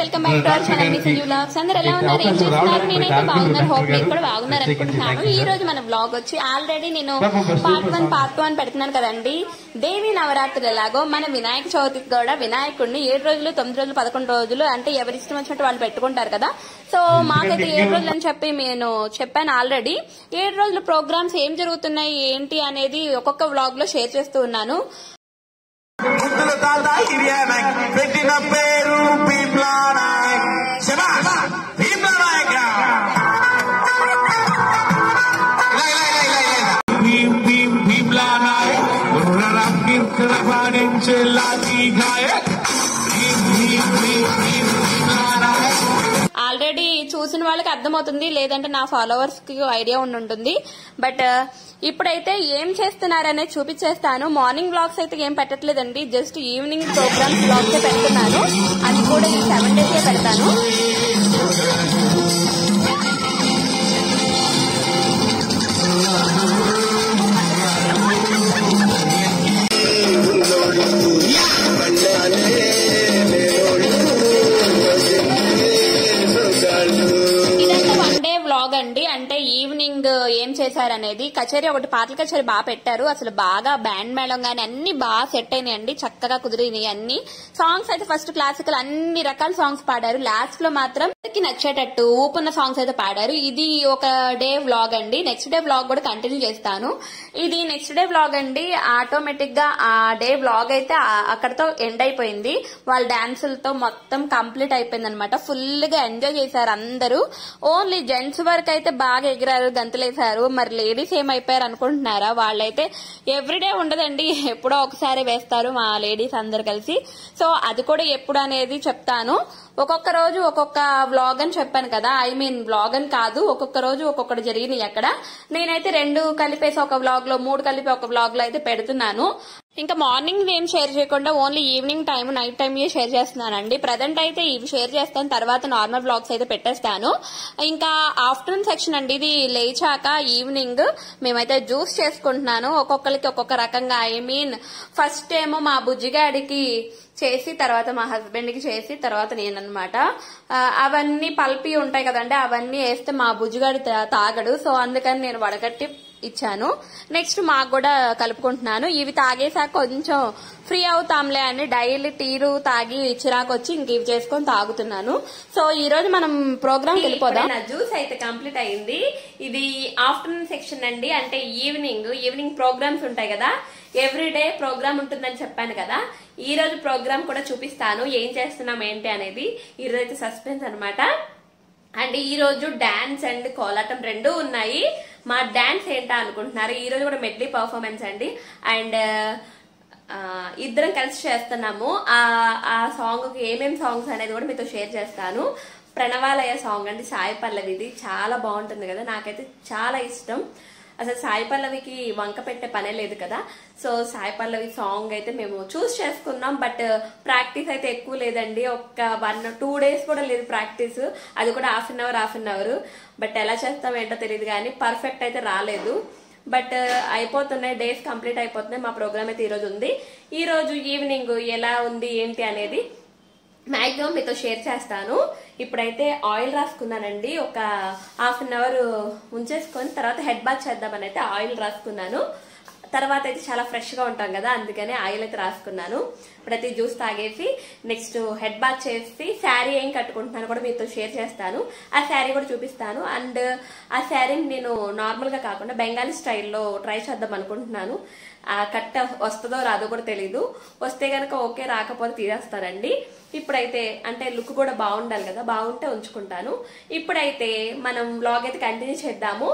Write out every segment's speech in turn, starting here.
Welcome back to our channel me Sanjeev blogs అందరు ఎలా ఉన్నారు? ఏం చేస్తున్నారు? నేనైతే బాగున్నారు హోప్ మీరు కూడా బాగున్నారు అనుకుంటున్నాను. ఈ రోజు మన బ్లాగ్ వచ్చి ఆల్రెడీ నేను పార్ట్ వన్ పార్ట్ అని పెడుతున్నాను కదండి. దేవి నవరాత్రులు ఎలాగో మన వినాయక చవితికి కూడా వినాయకుడిని ఏడు రోజులు తొమ్మిది రోజులు పదకొండు రోజులు అంటే ఎవరి ఇష్టం వచ్చినట్టు వాళ్ళు పెట్టుకుంటారు కదా. సో మాకైతే ఏడు రోజులు అని చెప్పి నేను చెప్పాను ఆల్రెడీ ఏడు రోజులు ప్రోగ్రామ్స్ ఏం జరుగుతున్నాయి ఏంటి అనేది ఒక్కొక్క వ్లాగ్లో షేర్ చేస్తూ ఉన్నాను. ముద్దుల తాత హిరియా నాయక్ పెట్టిన పేరు భీమ్లా నాయక్ శబా భీమ్లా నాయక్ భీమ్ భీమ్ భీమ్లా నాయక్ రరం కీర్తన పాడించే లాఠీ గాయక్ చూసిన వాళ్ళకి అర్థమవుతుంది లేదంటే నా ఫాలోవర్స్కి ఐడియా ఉండి ఉంటుంది. బట్ uh, ఇప్పుడైతే ఏం చేస్తున్నారనేది చూపించేస్తాను. మార్నింగ్ బ్లాగ్స్ అయితే ఏం పెట్టట్లేదండి. జస్ట్ ఈవినింగ్ ప్రోగ్రామ్స్ బ్లాగ్స్ పెడుతున్నాను. అది కూడా ఈ సెవెన్ డేసే పెడతాను. ఇదంతా అనేది కచేరీ ఒకటి పాటల కచేరీ బాగా పెట్టారు. అసలు బాగా బ్యాండ్ మేళం గానీ అన్ని బాగా సెట్ అయినాయి అండి చక్కగా కుదిరినాయి అన్ని. సాంగ్స్ అయితే ఫస్ట్ క్లాసికల్ అన్ని రకాల సాంగ్స్ పాడారు. లాస్ట్లో మాత్రం అందరికీ నచ్చేటట్టు ఊపున్న సాంగ్స్ అయితే పాడారు. ఇది ఒక డే వ్లాగ్ అండి. నెక్స్ట్ డే వ్లాగ్ కూడా కంటిన్యూ చేస్తాను. ఇది నెక్స్ట్ డే వ్లాగ్ అండి. ఆటోమేటిక్గా ఆ డే వ్లాగ్ అయితే అక్కడతో ఎండ్ అయిపోయింది. వాళ్ళ డాన్సులతో మొత్తం కంప్లీట్ అయిపోయింది అనమాట ఫుల్గా ఎంజాయ్ చేశారు అందరూ. ఓన్లీ జెంట్స్ వరకు అయితే బాగా ఎగిరారు గంతులేశారు. మరి లేడీస్ ఏమైపోయారు అనుకుంటున్నారా వాళ్ళైతే ఎవ్రీడే ఉండదండి ఎప్పుడో ఒకసారి వేస్తారు మా లేడీస్ అందరు కలిసి. సో అది కూడా ఎప్పుడు అనేది చెప్తాను. ఒక్కొక్క రోజు ఒక్కొక్క వ్లాగ్ అని చెప్పాను కదా. ఐ మీన్ వ్లాగ్ అని కాదు. ఒక్కొక్క రోజు ఒక్కొక్కటి జరిగినాయి అక్కడ. నేనైతే రెండు కలిపేసి ఒక బ్లాగ్లో మూడు కలిపి ఒక బ్లాగ్లో అయితే పెడుతున్నాను. ఇంకా మార్నింగ్ ఏం షేర్ చేయకుండా only evening time night time share చేస్తున్నానండి. ప్రజెంట్ అయితే ఇవి షేర్ చేస్తాను తర్వాత నార్మల్ బ్లాగ్స్ అయితే పెట్టేస్తాను. ఇంకా ఆఫ్టర్నూన్ సెక్షన్ అండి ఇది లేచాక ఈవినింగ్ మేమైతే జ్యూస్ చేసుకుంటున్నాను. ఒక్కొక్కరికి ఒక్కొక్క రకంగా. ఐ మీన్ ఫస్ట్ ఏమో మా బుజ్జిగాడికి చేసి తర్వాత మా హస్బెండ్కి చేసి తర్వాత నేనన్నమాట. అవన్నీ పల్పి ఉంటాయి కదండి అవన్నీ వేస్తే మా బుజ్జిగాడి తా- తాగడు. సో అందుకని నేను వడగట్టి ఇచ్చాను. నెక్స్ట్ మాకు కూడా కలుపుకుంటున్నాను. ఇవి తాగేసాక కొంచెం ఫ్రీ అవుతాంలే అని డైలీ టీరు తాగి చిరాకు వచ్చి ఇంక ఇవి చేసుకొని తాగుతున్నాను. సో ఈ రోజు మనం ప్రోగ్రామ్ వెళ్ళిపోదాం. నా జ్యూస్ అయితే కంప్లీట్ అయింది ఇది ఆఫ్టర్నూన్ సెక్షన్ అండి. అంటే ఈవినింగ్ ఈవినింగ్ ప్రోగ్రామ్స్ ఉంటాయి కదా. ఎవ్రీ డే ప్రోగ్రామ్ ఉంటుందని చెప్పాను కదా. ఈ రోజు ప్రోగ్రామ్ కూడా చూపిస్తాను. ఏం చేస్తున్నాం ఏంటి అనేది. ఈ రోజు అయితే సస్పెన్స్ అనమాట అండ్ ఈ రోజు డాన్స్ అండ్ కోలాటం రెండు ఉన్నాయి. మా డాన్స్ ఏంటా అనుకుంటున్నారు? ఈరోజు కూడా మెడ్లీ పర్ఫార్మెన్స్ అండి. అండ్ uh, ఇద్దరం కలిసి చేస్తున్నాము. ఆ సాంగ్కి ఏమేమి ఏమేం సాంగ్స్ అనేది కూడా మీతో షేర్ చేస్తాను. ప్రణవాలయ సాంగ్ అండి సాయి పల్లవిది. చాలా బాగుంటుంది కదా. నాకైతే చాలా ఇష్టం. అసలు సాయి పల్లవికి వంక పెట్టే పనే లేదు కదా. సో సాయి పల్లవి సాంగ్ అయితే మేము చూస్ చేసుకున్నాం. బట్ ప్రాక్టీస్ uh, అయితే ఎక్కువ లేదండి. ఒక్క వన్ టూ డేస్ కూడా లేదు ప్రాక్టీస్ అది కూడా half an hour half an hour but ఎలా చేస్తాం ఏంటో తెలియదు కానీ పర్ఫెక్ట్ అయితే రాలేదు. బట్ uh, అయిపోతున్నాయి. డేస్ కంప్లీట్ అయిపోతున్నాయి. మా ప్రోగ్రామ్ అయితే ఈరోజు ఉంది. ఈరోజు ఈవినింగ్ ఎలా ఉంది ఏంటి అనేది మాక్సిమం మీతో షేర్ చేస్తాను. ఇప్పుడైతే ఆయిల్ రాసుకున్నానండి. ఒక హాఫ్ అన్ అవర్ ఉంచేసుకొని తర్వాత హెడ్ బాత్ చేద్దామని అయితే ఆయిల్ రాసుకున్నాను. తర్వాత అయితే చాలా ఫ్రెష్గా ఉంటాం కదా అందుకనే ఆయిల్ అయితే రాసుకున్నాను. ఇప్పుడైతే జ్యూస్ తాగేసి నెక్స్ట్ హెడ్ బాత్ చేసి శారీ ఏం కట్టుకుంటున్నాను కూడా మీతో షేర్ చేస్తాను. ఆ శారీ కూడా చూపిస్తాను. అండ్ ఆ శారీని నేను నార్మల్గా కాకుండా బెంగాలీ స్టైల్లో ట్రై చేద్దాం అనుకుంటున్నాను. కట్ట వస్తుందో రాదో కూడా తెలీదు. వస్తే గనక ఓకే రాకపోతే తీరేస్తానండి ఇప్పుడైతే అంటే లుక్ కూడా బాగుండాలి కదా బాగుంటే ఉంచుకుంటాను. ఇప్పుడైతే మనం బ్లాగ్ అయితే కంటిన్యూ చేద్దాము.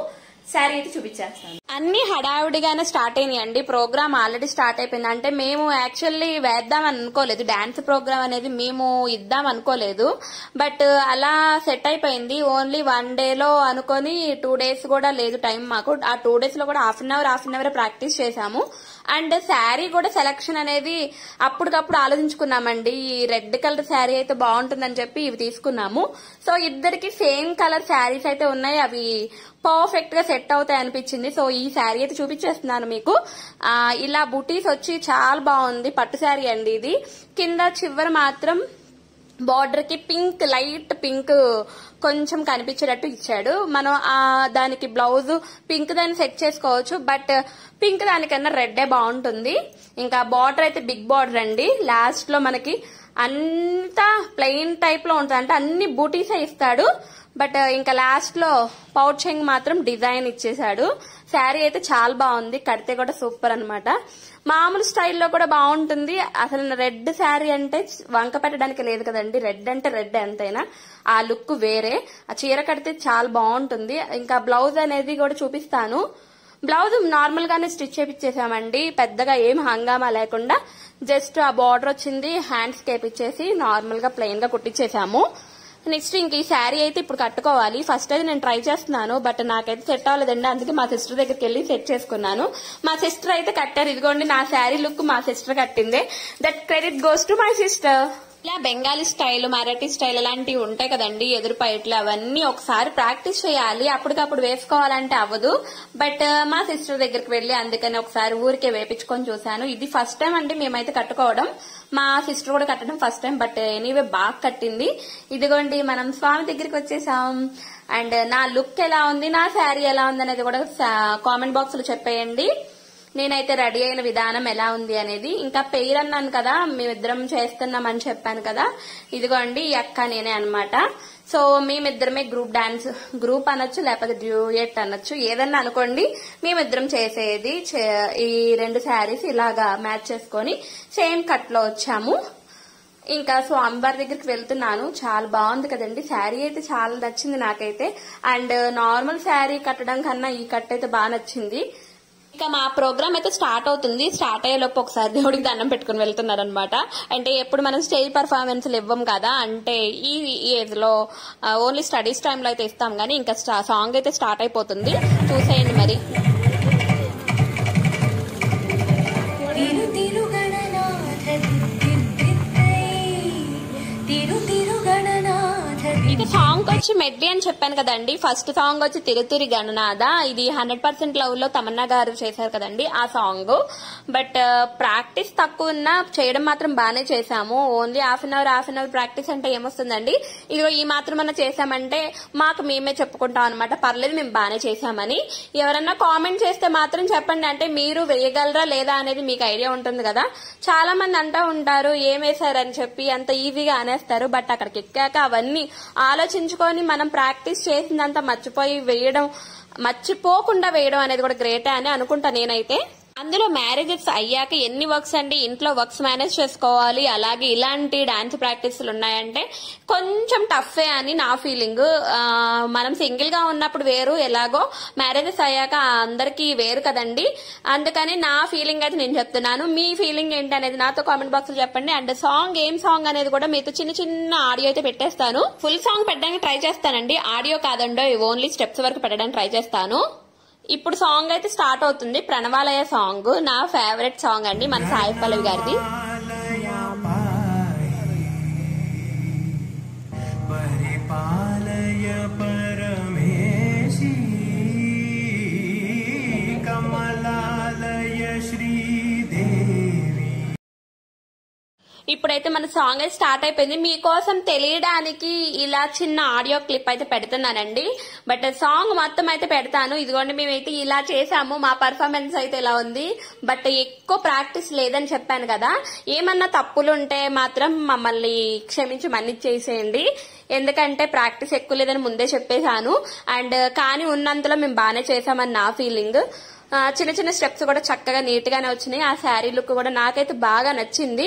శారీ అయితే చూపించేస్తాను. అన్ని హడావిడిగానే స్టార్ట్ అయినాయండి. ప్రోగ్రామ్ ఆల్రెడీ స్టార్ట్ అయిపోయింది. అంటే మేము యాక్చువల్లీ వేద్దాం అనుకోలేదు. డాన్స్ ప్రోగ్రామ్ అనేది మేము ఇద్దాం అనుకోలేదు. బట్ అలా సెట్ అయిపోయింది. ఓన్లీ వన్ డే లో అనుకొని టూ డేస్ కూడా లేదు టైం మాకు. ఆ టూ డేస్లో కూడా half an hour half an hour practice చేశాము. అండ్ శారీ కూడా సెలక్షన్ అనేది అప్పటికప్పుడు ఆలోచించుకున్నామండి. ఈ రెడ్ కలర్ శారీ అయితే బాగుంటుందని చెప్పి ఇవి తీసుకున్నాము. సో ఇద్దరికి సేమ్ కలర్ శారీస్ అయితే ఉన్నాయి. అవి పర్ఫెక్ట్గా సెట్ అవుతాయి అనిపించింది. సో ఈ శారీ అయితే చూపించేస్తున్నాను మీకు. ఇలా బుటీస్ వచ్చి చాలా బాగుంది. పట్టు శారీ అండి ఇది. కింద చివరి మాత్రం బార్డర్కి పింక్ లైట్ పింక్ కొంచెం కనిపించేటట్టు ఇచ్చాడు. మనం ఆ దానికి బ్లౌజ్ పింక్ దాన్ని సెట్ చేసుకోవచ్చు బట్ పింక్ దానికన్నా రెడ్డే బాగుంటుంది. ఇంకా బార్డర్ అయితే బిగ్ బార్డర్ అండి. లాస్ట్లో మనకి అంతా ప్లెయిన్ టైప్లో ఉంటుంది. అంటే అన్ని బూటీసే ఇస్తాడు. బట్ uh, ఇంకా లాస్ట్లో పౌచింగ్ మాత్రం డిజైన్ ఇచ్చేసాడు. శారీ అయితే చాలా బాగుంది. కడితే కూడా సూపర్ అన్నమాట. మామూలు స్టైల్లో కూడా బాగుంటుంది. అసలు రెడ్ శారీ అంటే వంక పెట్టడానికి లేదు కదండి. రెడ్ అంటే రెడ్ ఎంతైనా. ఆ లుక్ వేరే. ఆ చీర కడితే చాలా బాగుంటుంది. ఇంకా బ్లౌజ్ అనేది కూడా చూపిస్తాను. బ్లౌజ్ నార్మల్ గానే స్టిచ్ చేపించేసామండి పెద్దగా ఏం హంగామా లేకుండా జస్ట్ ఆ బార్డర్ వచ్చింది హ్యాండ్స్ కేపిచ్చేసి నార్మల్గా ప్లెయిన్గా కుట్టించేసాము నెక్స్ట్ ఇంక ఈ శారీ అయితే ఇప్పుడు కట్టుకోవాలి. ఫస్ట్ అయితే నేను ట్రై చేస్తున్నాను బట్ నాకైతే సెట్ అవ్వలేదండి. అందుకే మా సిస్టర్ దగ్గరికి వెళ్ళి సెట్ చేసుకున్నాను. మా సిస్టర్ అయితే కట్టారు. ఇదిగోండి నా శారీ లుక్ మా సిస్టర్ కట్టింది. That credit goes to my sister ఇలా బెంగాలీ స్టైల్ మరాఠీ స్టైల్ అలాంటివి ఉంటాయి కదండి ఎదురు పైట్లు అవన్నీ ఒకసారి ప్రాక్టీస్ చేయాలి. అప్పటికప్పుడు వేసుకోవాలంటే అవ్వదు. బట్ మా సిస్టర్ దగ్గరికి వెళ్ళి అందుకని ఒకసారి ఊరికే వేపించుకొని చూశాను. ఇది ఫస్ట్ టైం అండి మేమైతే కట్టుకోవడం. మా సిస్టర్ కూడా కట్టడం ఫస్ట్ టైం బట్ ఎనీవే బాగా కట్టింది. ఇదిగోండి మనం స్వామి దగ్గరికి వచ్చేసాం. అండ్ నా లుక్ ఎలా ఉంది నా శారీ ఎలా ఉంది అనేది కూడా కామెంట్ బాక్స్లో చెప్పేయండి. నేనైతే రెడీ అయిన విధానం ఎలా ఉంది అనేది ఇంకా పెయిర్ అన్నాను కదా మేమిద్దరం చేస్తున్నామని చెప్పాను కదా. ఇదిగోండి ఈ అక్క నేనే అనమాట సో మేమిద్దరమే గ్రూప్ డాన్స్ గ్రూప్ అనొచ్చు లేకపోతే డ్యూయట్ అనొచ్చు ఏదన్నా అనుకోండి మేమిద్దరం చేసేది చే- ఈ రెండు శారీస్ ఇలాగా మ్యాచ్ చేసుకొని సేమ్ కట్లో వచ్చాము. ఇంకా సో అంబార్ దగ్గరికి వెళ్తున్నాను. చాలా బాగుంది కదండి. శారీ అయితే చాలా నచ్చింది నాకైతే. అండ్ నార్మల్ శారీ కట్టడం కన్నా ఈ కట్ అయితే బాగా నచ్చింది. ఇక మా ప్రోగ్రామ్ అయితే స్టార్ట్ అవుతుంది. స్టార్ట్ అయ్యేలోపు ఒకసారి దేవుడికి దండం పెట్టుకుని వెళ్తున్నారు అనమాట అంటే ఎప్పుడు మనం స్టేజ్ పర్ఫార్మెన్స్లు ఇవ్వం కదా అంటే ఈ ఏజ్లో ఓన్లీ స్టడీస్ టైంలో అయితే ఇస్తాం కానీ ఇంకా సాంగ్ అయితే స్టార్ట్ అయిపోతుంది. చూసేయండి మరి. ఇక సాంగ్ వచ్చి మెడ్లీ అని చెప్పాను కదండి. ఫస్ట్ సాంగ్ వచ్చి తిరుతురి గణనాథ. ఇది హండ్రెడ్ పర్సెంట్ లవ్లో తమన్నా గారు చేశారు కదండి ఆ సాంగ్ బట్ ప్రాక్టీస్ తక్కువ ఉన్నా చేయడం మాత్రం బాగానే చేశాము. Only half an hour half an hour practice అంటే ఏమొస్తుందండి? ఇదిగో ఈ మాత్రం అన్న చేశామంటే మాకు మేమే చెప్పుకుంటాం అనమాట పర్లేదు మేము బాగానే చేశామని. ఎవరన్నా కామెంట్ చేస్తే మాత్రం చెప్పండి. అంటే మీరు వేయగలరా లేదా అనేది మీకు ఐడియా ఉంటుంది కదా. చాలా మంది అంటూ ఉంటారు ఏమేశారని చెప్పి అంత ఈజీగా అనేస్తారు. బట్ అక్కడికి ఎక్కాక అవన్నీ ఆలోచించుకొని మనం ప్రాక్టీస్ చేసిందంతా మర్చిపోయి వేయడం మర్చిపోకుండా వేయడం అనేది కూడా గ్రేటే అని అనుకుంటా నేనైతే. అందులో మ్యారేజెస్ అయ్యాక ఎన్ని వర్క్స్ అండి? ఇంట్లో వర్క్స్ మేనేజ్ చేసుకోవాలి. అలాగే ఇలాంటి డాన్స్ ప్రాక్టీసులు ఉన్నాయంటే కొంచెం టఫే అని నా ఫీలింగ్. మనం సింగిల్గా ఉన్నప్పుడు వేరు. ఎలాగో మ్యారేజెస్ అయ్యాక అందరికీ వేరు కదండి. అందుకని నా ఫీలింగ్ అయితే నేను చెప్తున్నాను. మీ ఫీలింగ్ ఏంటి అనేది నాతో కామెంట్ బాక్స్లో చెప్పండి. అండ్ సాంగ్ ఏం సాంగ్ అనేది కూడా మీతో చిన్న చిన్న ఆడియో అయితే పెట్టేస్తాను. ఫుల్ సాంగ్ పెట్టడానికి ట్రై చేస్తానండి. ఆడియో కాదండో ఓన్లీ స్టెప్స్ వరకు పెట్టడానికి ట్రై చేస్తాను. ఇప్పుడు సాంగ్ అయితే స్టార్ట్ అవుతుంది. ప్రణవాలయ సాంగ్ నా ఫేవరెట్ సాంగ్ అండి. మన సాయి పల్లవి గారిది. పరిపా ఇప్పుడైతే మన సాంగ్ అయితే స్టార్ట్ అయిపోయింది. మీకోసం తెలియడానికి ఇలా చిన్న ఆడియో క్లిప్ అయితే పెడుతున్నానండి. బట్ సాంగ్ మొత్తం అయితే పెడతాను. ఇదిగోండి మేమైతే ఇలా చేసాము మా పర్ఫార్మెన్స్ అయితే ఇలా ఉంది. బట్ ఎక్కువ ప్రాక్టీస్ లేదని చెప్పాను కదా. ఏమన్నా తప్పులు ఉంటే మాత్రం మమ్మల్ని క్షమించి మన్నిచ్చేసేయండి ఎందుకంటే ప్రాక్టీస్ ఎక్కువ లేదని ముందే చెప్పేశాను. అండ్ కానీ ఉన్నంతలో మేము బాగానే చేసామని నా ఫీలింగ్ చిన్న చిన్న స్టెప్స్ కూడా చక్కగా నీట్ గానే వచ్చినాయి. ఆ శారీ లుక్ కూడా నాకైతే బాగా నచ్చింది.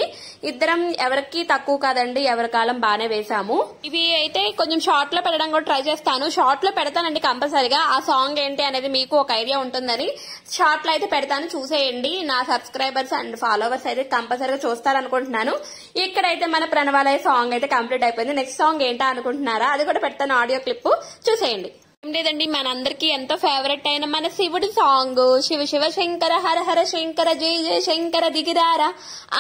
ఇద్దరం ఎవరికి తక్కువ కాదండి ఎవరి కాలం బాగానే వేసాము ఇవి అయితే కొంచెం షార్ట్లో పెట్టడం కూడా ట్రై చేస్తాను. షార్ట్లో పెడతానండి కంపల్సరిగా. ఆ సాంగ్ ఏంటి అనేది మీకు ఒక ఐడియా ఉంటుందని. షార్ట్లో అయితే పెడతాను చూసేయండి. నా సబ్స్క్రైబర్స్ అండ్ ఫాలోవర్స్ అయితే కంపల్సరిగా చూస్తారనుకుంటున్నాను. ఇక్కడైతే మన ప్రణవాలయ సాంగ్ అయితే కంప్లీట్ అయిపోయింది. నెక్స్ట్ సాంగ్ ఏంటా అనుకుంటున్నారా? అది కూడా పెడతాను ఆడియో క్లిప్ చూసేయండి. లేదండి మనందరికి ఎంతో ఫేవరెట్ అయిన మన శివుడి సాంగ్ శివ శివ శంకర హర హర శంకర జయ జయ శంకర దిగిరారా.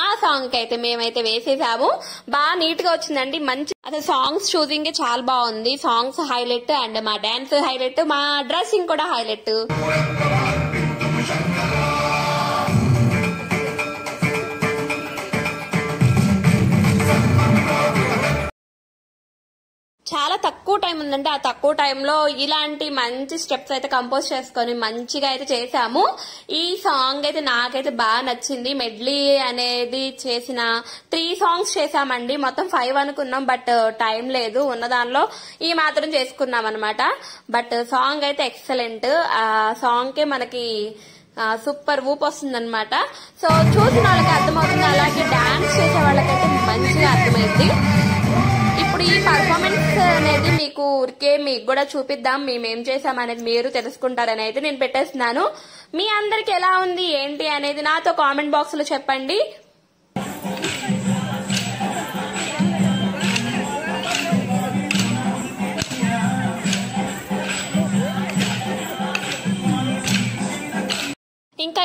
ఆ సాంగ్కి అయితే మేమైతే వేసేసాము. బాగా నీట్గా వచ్చిందండి మంచి అసలు సాంగ్స్ చూసింగ్ చాలా బాగుంది. సాంగ్స్ హైలైట్ అండ్ మా డాన్స్ హైలైట్ మా డ్రెస్సింగ్ కూడా హైలైట్ చాలా తక్కువ టైం ఉందంటే ఆ తక్కువ టైంలో ఇలాంటి మంచి స్టెప్స్ అయితే కంపోజ్ చేసుకొని మంచిగా అయితే చేసాము ఈ సాంగ్ అయితే నాకైతే బాగా నచ్చింది. మెడ్లీ అనేది చేసిన త్రీ సాంగ్స్ చేసామండి మొత్తం ఫైవ్ అనుకున్నాం బట్ టైం లేదు. ఉన్న దానిలో ఈ మాత్రం చేసుకున్నాం అనమాట బట్ సాంగ్ అయితే ఎక్సలెంట్ ఆ సాంగ్కే మనకి సూపర్ ఊప్ వస్తుంది అనమాట సో చూసిన వాళ్ళకి అర్థమవుతుంది. అలాగే డాన్స్ చేసే వాళ్ళకైతే మంచిగా అర్థమైంది. పర్ఫార్మెన్స్ అనేది మీకు ఊరికే మీకు కూడా చూపిద్దాం. మేమేం చేసాం అనేది మీరు తెలుసుకుంటారని అయితే నేను పెట్టేస్తున్నాను. మీ అందరికి ఎలా ఉంది ఏంటి అనేది నాతో కామెంట్ బాక్స్లో చెప్పండి.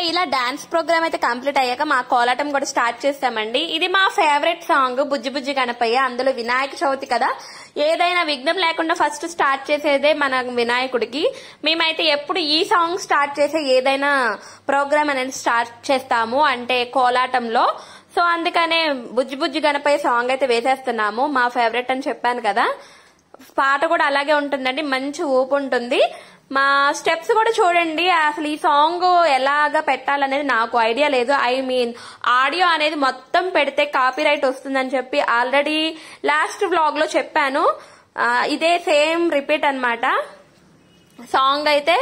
ఇలా డాన్స్ ప్రోగ్రామ్ అయితే కంప్లీట్ అయ్యాక మా కోలాటం కూడా స్టార్ట్ చేస్తామండి. ఇది మా ఫేవరెట్ సాంగ్ బుజ్జి బుజ్జి గణపయ్య అందులో వినాయక చవితి కదా. ఏదైనా విఘ్నం లేకుండా ఫస్ట్ స్టార్ట్ చేసేదే మన వినాయకుడికి. మేమైతే ఎప్పుడు ఈ సాంగ్ స్టార్ట్ చేసే ఏదైనా ప్రోగ్రామ్ అనేది స్టార్ట్ చేస్తాము అంటే కోలాటంలో. సో అందుకనే బుజ్జి బుజ్జి గణపయ్య సాంగ్ అయితే వేసేస్తున్నాము మా ఫేవరెట్ అని చెప్పాను కదా. పాట కూడా అలాగే ఉంటుందండి మంచి ఊపు ఉంటుంది. మా స్టెప్స్ కూడా చూడండి. అసలు ఈ సాంగ్ ఎలాగా పెట్టాలనేది నాకు ఐడియా లేదు. ఐ మీన్ ఆడియో అనేది మొత్తం పెడితే కాపీ రైట్ వస్తుందని చెప్పి ఆల్రెడీ లాస్ట్ వ్లాగ్లో చెప్పాను. ఇదే సేమ్ రిపీట్ అన్నమాట. సాంగ్ అయితే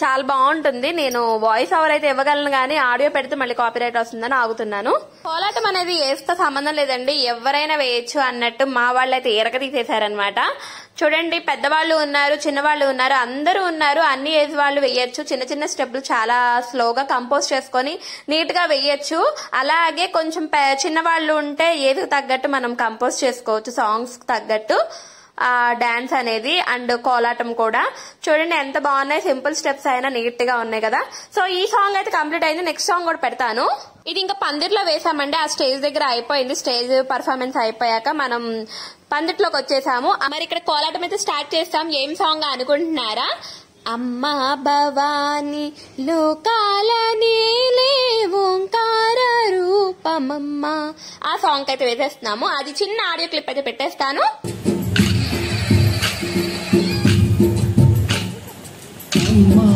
చాలా బాగుంటుంది. నేను వాయిస్ ఓవర్ అయితే ఇవ్వగలను కానీ ఆడియో పెడితే మళ్ళీ కాపీరైట్ వస్తుందని ఆగుతున్నాను. కోలాటం అనేది ఏస్తో సంబంధం లేదండి. ఎవరైనా వేయచ్చు అన్నట్టు మా వాళ్ళు అయితే ఎరక తీసేశారనమాట చూడండి పెద్దవాళ్ళు ఉన్నారు చిన్నవాళ్ళు ఉన్నారు అందరూ ఉన్నారు. అన్ని ఏజ్ వాళ్ళు వేయచ్చు. చిన్న చిన్న స్టెప్లు చాలా స్లోగా కంపోజ్ చేసుకొని నీట్గా వేయచ్చు. అలాగే కొంచెం చిన్నవాళ్ళు ఉంటే ఏది తగ్గట్టు మనం కంపోజ్ చేసుకోవచ్చు సాంగ్స్ తగ్గట్టు. డాన్స్ అనేది అండ్ కోలాటం కూడా. చూడండి ఎంత బాగున్నాయి. సింపుల్ స్టెప్స్ అయినా నీట్గా ఉన్నాయి కదా. సో ఈ సాంగ్ అయితే కంప్లీట్ అయింది. నెక్స్ట్ సాంగ్ కూడా పెడతాను. ఇది ఇంకా పందిట్లో వేసామండి ఆ స్టేజ్ దగ్గర అయిపోయింది. స్టేజ్ పర్ఫార్మెన్స్ అయిపోయాక మనం పందిట్లోకి వచ్చేసాము. మరి ఇక్కడ కోలాటం అయితే స్టార్ట్ చేస్తాం. ఏం సాంగ్ అనుకుంటున్నారా? అమ్మా భవాని లోకాల నీలే ఓంకార రూపమమ్మ. ఆ సాంగ్ అయితే వేసేస్తున్నాము. అది చిన్న ఆడియో క్లిప్ అయితే పెట్టేస్తాను. అమ్మా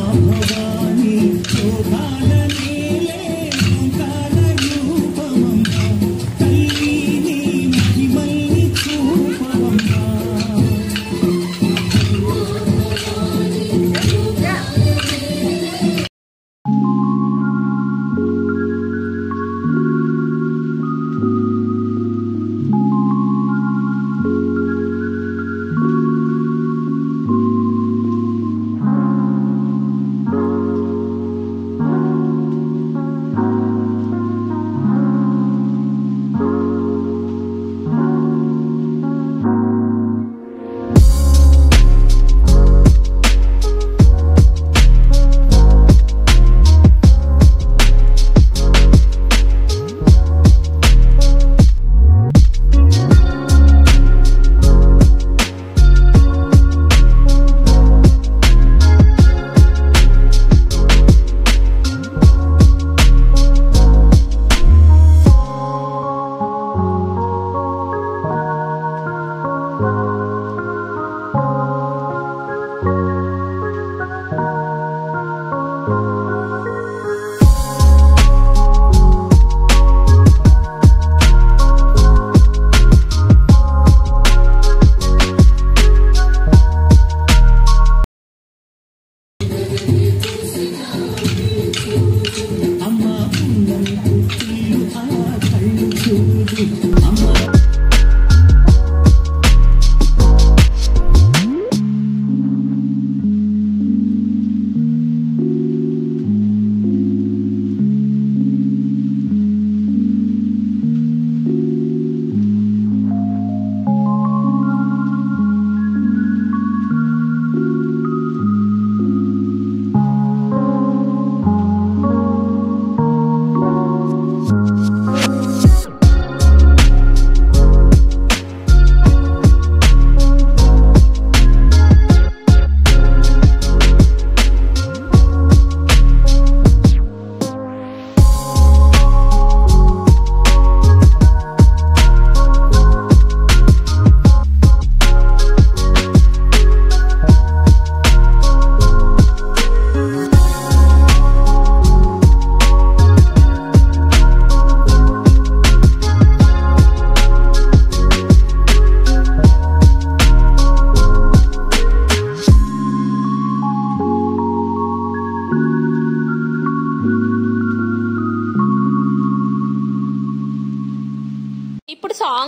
ఆ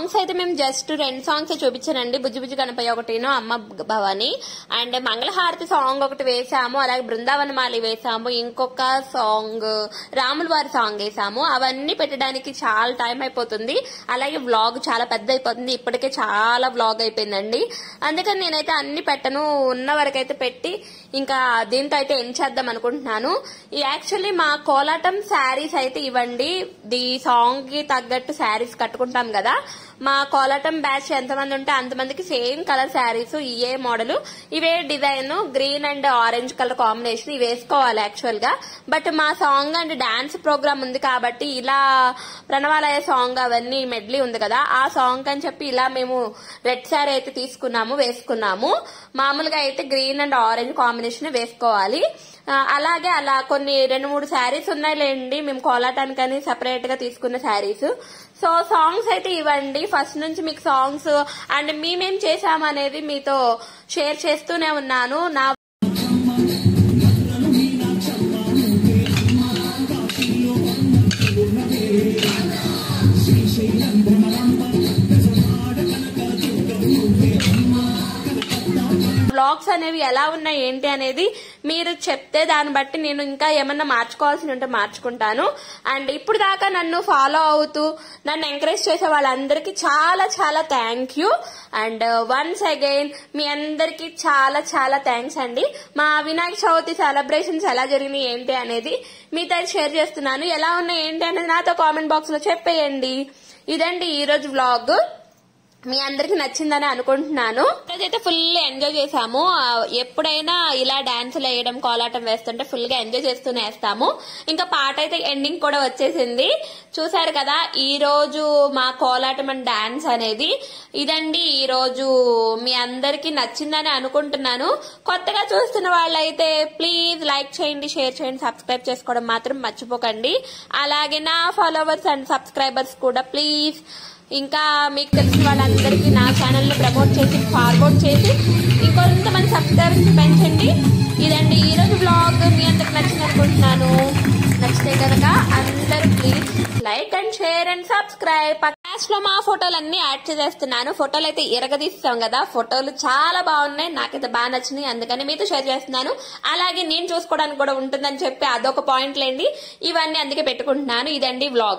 సాంగ్స్ అయితే మేము జస్ట్ రెండు సాంగ్స్ చూపించానండి. బుజ్జి బుజ్జి గణపయ్య ఒకటిను అమ్మ భవాని. అండ్ మంగళహారతి సాంగ్ ఒకటి వేసాము. అలాగే బృందావనమాలి వేసాము. ఇంకొక సాంగ్ రాముల వారి సాంగ్ వేసాము. అవన్నీ పెట్టడానికి చాలా టైం అయిపోతుంది. అలాగే వ్లాగ్ చాలా పెద్ద అయిపోతుంది ఇప్పటికే చాలా వ్లాగ్ అయిపోయిందండి. అందుకని నేనైతే అన్ని పెట్టను. ఉన్న వరకైతే పెట్టి ఇంకా దీంతో అయితే ఏం చేద్దాం అనుకుంటున్నాను. ఈ యాక్చువల్లీ మా కోలాటం శారీస్ అయితే ఇవ్వండి. ది సాంగ్కి తగ్గట్టు శారీస్ కట్టుకుంటాం కదా. మా కోలాటం బ్యాచ్ ఎంతమంది ఉంటే అంతమందికి సేమ్ కలర్ శారీస్ ఇవే మోడల్. ఇవే design green and orange colour combination ఇవి వేసుకోవాలి యాక్చువల్గా. బట్ మా సాంగ్ అండ్ డాన్స్ ప్రోగ్రామ్ ఉంది కాబట్టి ఇలా ప్రణవాలయ సాంగ్ అవన్నీ మెడ్లీ ఉంది కదా. ఆ సాంగ్ అని చెప్పి ఇలా మేము రెడ్ శారీ అయితే తీసుకున్నాము వేసుకున్నాము. మామూలుగా అయితే గ్రీన్ అండ్ ఆరెంజ్ కాంబినేషన్ వేసుకోవాలి. అలాగే అలా కొన్ని రెండు మూడు శారీస్ ఉన్నాయిలేండి. మేము కోలాటానికని సపరేట్గా తీసుకున్న శారీస్. సో సాంగ్స్ అయితే ఇవ్వండి. ఫస్ట్ నుంచి మీకు సాంగ్స్ అండ్ మేమేం చేశామనేది మీతో షేర్ చేస్తూనే ఉన్నాను. నా బ్లాగ్స్ అనేవి ఎలా ఉన్నాయి ఏంటి అనేది మీరు చెప్తే దాన్ని బట్టి నేను ఇంకా ఏమన్నా మార్చుకోవాల్సి ఉంటే మార్చుకుంటాను. అండ్ ఇప్పుడు దాకా నన్ను ఫాలో అవుతూ నన్ను ఎంకరేజ్ చేసే వాళ్ళందరికీ చాలా చాలా thank you and uh, once again మీ అందరికీ చాలా చాలా థ్యాంక్స్ అండి. మా వినాయక చవితి సెలబ్రేషన్స్ ఎలా జరిగినాయి ఏంటి అనేది మీతో షేర్ చేస్తున్నాను. ఎలా ఉన్నాయి ఏంటి అనేది నాతో కామెంట్ బాక్స్లో చెప్పేయండి. ఇదండి ఈ రోజు వ్లాగ్ మీ అందరికి నచ్చిందని అనుకుంటున్నాను. అయితే ఫుల్ ఎంజాయ్ చేసాము ఎప్పుడైనా ఇలా డాన్సులు వేయడం కోలాటం వేస్తుంటే ఫుల్గా ఎంజాయ్ చేస్తూనే వేస్తాము ఇంకా పాట అయితే ఎండింగ్ కూడా వచ్చేసింది. చూసారు కదా ఈ రోజు మా కోలాటం అండ్ డాన్స్ అనేది. ఇదండి ఈ రోజు మీ అందరికి నచ్చిందని అనుకుంటున్నాను. కొత్తగా చూస్తున్న వాళ్ళైతే ప్లీజ్ లైక్ చేయండి షేర్ చేయండి సబ్స్క్రైబ్ చేసుకోవడం మాత్రం మర్చిపోకండి. అలాగే నా ఫాలోవర్స్ అండ్ సబ్స్క్రైబర్స్ కూడా ప్లీజ్ ఇంకా మీకు తెలిసిన వాళ్ళందరికీ నా ఛానల్ని ప్రమోట్ చేసి ఫార్వర్డ్ చేసి ఇంకొంతమంది సబ్స్క్రైబర్స్ పెంచండి. ఇదండి ఈ రోజు బ్లాగ్ మీ అందరికి నచ్చింది అనుకుంటున్నాను. నచ్చితే కనుక అందరూ please like and share and subscribe లాస్ట్లో మా ఫోటోలు యాడ్ చేసేస్తున్నాను. ఫోటోలు అయితే ఇరగదీస్తాం కదా. ఫోటోలు చాలా బాగున్నాయి. నాకైతే బాగా నచ్చినాయి. అందుకని మీతో షేర్ చేస్తున్నాను. అలాగే నేను చూసుకోవడానికి కూడా ఉంటుందని చెప్పి అదొక పాయింట్ లేండి. ఇవన్నీ అందుకే పెట్టుకుంటున్నాను. ఇదండి వ్లాగ్